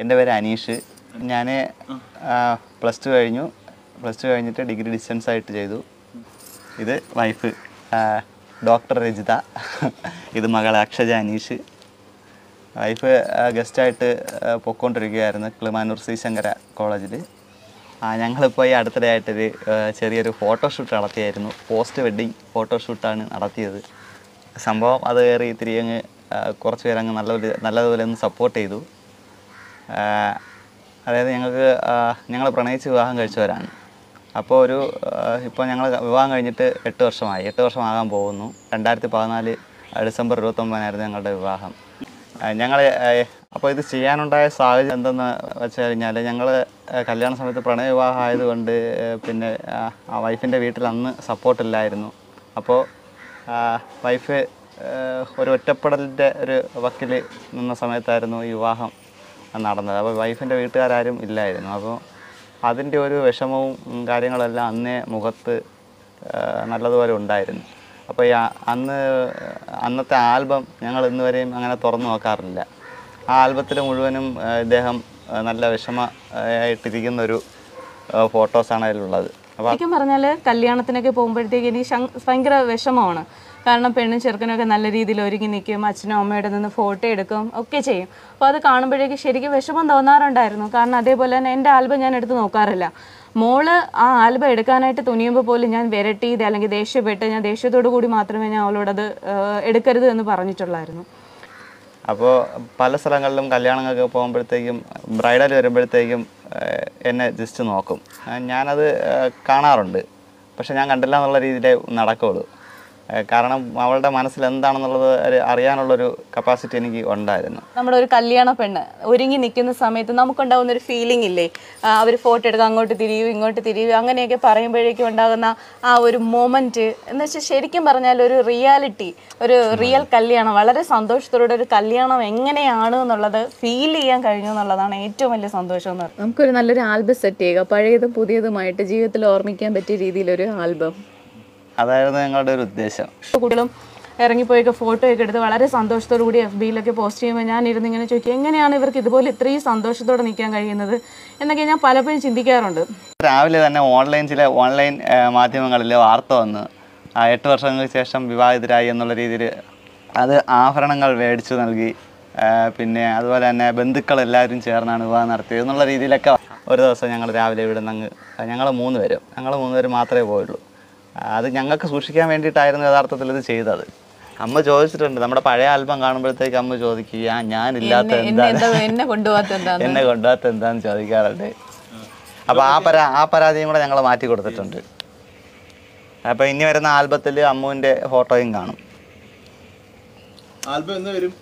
എന്റെ പേര് അനീഷ്. ഞാൻ പ്ലസ് ടു കഴിഞ്ഞു. പ്ലസ് ടു കഴിഞ്ഞിട്ട് ഡിഗ്രി ഡിസ്റ്റൻസ് ആയിട്ട് ചെയ്തു. ഇത് വൈഫ് ഡോക്ടർ രജിത. ഇത് മകൾ അക്ഷജ അനീഷ്. വൈഫ് ഗസ്റ്റായിട്ട് പൊയ്ക്കൊണ്ടിരിക്കുകയായിരുന്നു കിളിമാനൂർ ശ്രീശങ്കര കോളേജിൽ ഞങ്ങളിപ്പോൾ ഈ അടുത്തിടെയായിട്ടൊരു ആയിട്ടൊരു ചെറിയൊരു ഫോട്ടോഷൂട്ട് നടത്തിയായിരുന്നു. പോസ്റ്റ് വെഡ്ഡിങ് ഫോട്ടോഷൂട്ടാണ് നടത്തിയത്. സംഭവം അത് കയറി ഇത്തിരി അങ്ങ് കുറച്ച് പേരങ്ങ് നല്ല നല്ലതുപോലെ ഒന്ന് സപ്പോർട്ട് ചെയ്തു. അതായത് ഞങ്ങൾക്ക് ഞങ്ങൾ പ്രണയിച്ച് വിവാഹം കഴിച്ചവരാണ്. അപ്പോൾ ഒരു ഇപ്പോൾ ഞങ്ങൾ വിവാഹം കഴിഞ്ഞിട്ട് എട്ട് വർഷമായി. എട്ട് വർഷമാകാൻ പോകുന്നു. രണ്ടായിരത്തി പതിനാല് ഡിസംബർ ഇരുപത്തൊമ്പതിനായിരുന്നു ഞങ്ങളുടെ വിവാഹം. ഞങ്ങൾ അപ്പോൾ ഇത് ചെയ്യാനുണ്ടായ സാഹചര്യം എന്തെന്ന് വെച്ച് കഴിഞ്ഞാൽ ഞങ്ങൾ കല്യാണ സമയത്ത് പ്രണയവിവാഹം ആയതുകൊണ്ട് പിന്നെ വൈഫിന്റെ വീട്ടിൽ അന്ന് സപ്പോർട്ടില്ലായിരുന്നു. അപ്പോൾ വൈഫ് ഒരു ഒറ്റപ്പെടലിന്റെ ഒരു വക്കിൽ നിന്ന സമയത്തായിരുന്നു ഈ വിവാഹം നടന്നത്. അപ്പോൾ വൈഫിന്റെ വീട്ടുകാരും ഇല്ലായിരുന്നു. അപ്പോൾ അതിന്റെ ഒരു വിഷമവും കാര്യങ്ങളെല്ലാം അന്നേ മുഖത്ത് നല്ലതുപോലെ ഉണ്ടായിരുന്നു. അപ്പോൾ ഈ അന്ന് അന്നത്തെ ആൽബം ഞങ്ങൾ ഇന്ന് വരെയും അങ്ങനെ തുറന്നു നോക്കാറില്ല. ആ ആൽബത്തിൽ മുഴുവനും ഇദ്ദേഹം നല്ല വിഷമ ആയിട്ടിരിക്കുന്നൊരു ഫോട്ടോസാണ് അതിലുള്ളത്. ശരിക്കും പറഞ്ഞാൽ കല്യാണത്തിനൊക്കെ പോകുമ്പോഴത്തേക്ക് എനിക്ക് ഭയങ്കര വിഷമമാണ്. കാരണം പെണ്ണും ചെറുക്കനൊക്കെ നല്ല രീതിയിൽ ഒരുങ്ങി നിൽക്കും അച്ഛനും അമ്മയുടെ നിന്ന് ഫോട്ടോ എടുക്കും ഒക്കെ ചെയ്യും. അപ്പോൾ അത് കാണുമ്പോഴേക്ക് ശരിക്കും വിഷമം തോന്നാറുണ്ടായിരുന്നു. കാരണം അതേപോലെ തന്നെ എന്റെ ആൽബം ഞാൻ എടുത്ത് നോക്കാറില്ല. മോൾ ആ ആൽബം എടുക്കാനായിട്ട് തുനിയുമ്പോൾ പോലും ഞാൻ വിരട്ടി ഇത് അല്ലെങ്കിൽ ദേഷ്യപ്പെട്ട് ഞാൻ ദേഷ്യത്തോടു കൂടി മാത്രമേ ഞാൻ അവളോടത് അത് എടുക്കരുത് എന്ന് പറഞ്ഞിട്ടുള്ളായിരുന്നു. അപ്പോൾ പല സ്ഥലങ്ങളിലും കല്യാണങ്ങൾക്ക് പോകുമ്പോഴത്തേക്കും ബ്രൈഡൽ വരുമ്പോഴത്തേക്കും എന്നെ ജസ്റ്റ് നോക്കും. ഞാനത് കാണാറുണ്ട്. പക്ഷെ ഞാൻ കണ്ടില്ല എന്നുള്ള രീതിയിലേ നടക്കുകയുള്ളൂ. കാരണം അവളുടെ മനസ്സിൽ എന്താണെന്നുള്ളത് ഒരു അറിയാനുള്ളൊരു കപ്പാസിറ്റി എനിക്ക് ഉണ്ടായിരുന്നു. നമ്മുടെ ഒരു കല്യാണ പെണ്ണ് ഒരുങ്ങി നിൽക്കുന്ന സമയത്ത് നമുക്കുണ്ടാകുന്ന ഒരു ഫീലിംഗ് ഇല്ലേ? അവർ ഫോട്ടോ എടുക്കുക അങ്ങോട്ട് തിരിയൂ ഇങ്ങോട്ട് തിരിയൂ അങ്ങനെയൊക്കെ പറയുമ്പോഴേക്കും ഉണ്ടാകുന്ന ആ ഒരു മൊമെന്റ് എന്ന് വെച്ചാൽ ശരിക്കും പറഞ്ഞാൽ ഒരു റിയാലിറ്റി ഒരു റിയൽ കല്യാണം വളരെ സന്തോഷത്തോടെ ഒരു കല്യാണം എങ്ങനെയാണ് എന്നുള്ളത് ഫീൽ ചെയ്യാൻ കഴിഞ്ഞു എന്നുള്ളതാണ് ഏറ്റവും വലിയ സന്തോഷം എന്ന് പറയുന്നത്. നമുക്കൊരു നല്ലൊരു ആൽബം സെറ്റ് ചെയ്യുക പഴയതും പുതിയതുമായിട്ട് ജീവിതത്തിൽ ഓർമ്മിക്കാൻ പറ്റിയ രീതിയിലൊരു ആൽബം അതായിരുന്നു ഞങ്ങളുടെ ഒരു ഉദ്ദേശം. കുട്ടികളും ഇറങ്ങിപ്പോയൊക്കെ ഫോട്ടോ ഒക്കെ എടുത്ത് വളരെ സന്തോഷത്തോടു കൂടി എഫ് ബിയിലൊക്കെ പോസ്റ്റ് ചെയ്യുമ്പോൾ ഞാൻ ഇരുന്ന് ഇങ്ങനെ ചോദിക്കും എങ്ങനെയാണ് ഇവർക്ക് ഇതുപോലെ ഇത്രയും സന്തോഷത്തോടെ നിൽക്കാൻ കഴിയുന്നത്? എന്നൊക്കെ ഞാൻ പലപ്പോഴും ചിന്തിക്കാറുണ്ട്. രാവിലെ തന്നെ ഓൺലൈൻ ചില ഓൺലൈൻ മാധ്യമങ്ങളിൽ വാർത്ത വന്ന് ആ, എട്ട് വർഷങ്ങൾക്ക് ശേഷം വിവാഹിതരായി എന്നുള്ള രീതിയിൽ അത് ആഭരണങ്ങൾ മേടിച്ചു നൽകി പിന്നെ അതുപോലെ തന്നെ ബന്ധുക്കൾ എല്ലാവരും ചേർന്നാണ് വിവാഹം നടത്തിയത് എന്നുള്ള രീതിയിലൊക്കെ ഒരു ദിവസം ഞങ്ങൾ രാവിലെ ഇവിടെ നിന്ന് ഞങ്ങൾ മൂന്ന് പേരും ഞങ്ങൾ മൂന്ന് പേര് മാത്രമേ പോയുള്ളൂ. അത് ഞങ്ങൾക്ക് സൂക്ഷിക്കാൻ വേണ്ടിയിട്ടായിരുന്നു യഥാർത്ഥത്തിൽ ഇത് ചെയ്തത്. അമ്മ ചോദിച്ചിട്ടുണ്ട് നമ്മുടെ പഴയ ആൽബം കാണുമ്പോഴത്തേക്ക് അമ്മ ചോദിക്കുക "ആ, ഞാനില്ലാത്ത എന്നെ എന്താണ്? എന്താ എന്നെ കൊണ്ടുപോകാത്ത എന്താന്ന്? എന്നെ കൊണ്ടുപോകാത്ത എന്താന്ന് ചോദിക്കാറുണ്ട്. അപ്പോൾ ആ പരാ ആ പരാതിയും കൂടെ ഞങ്ങൾ മാറ്റി കൊടുത്തിട്ടുണ്ട്. അപ്പോൾ ഇനി വരുന്ന ആൽബത്തിൽ അമ്മുവിന്റെ ഫോട്ടോയും കാണും. ആൽബം എന്ന് വരും?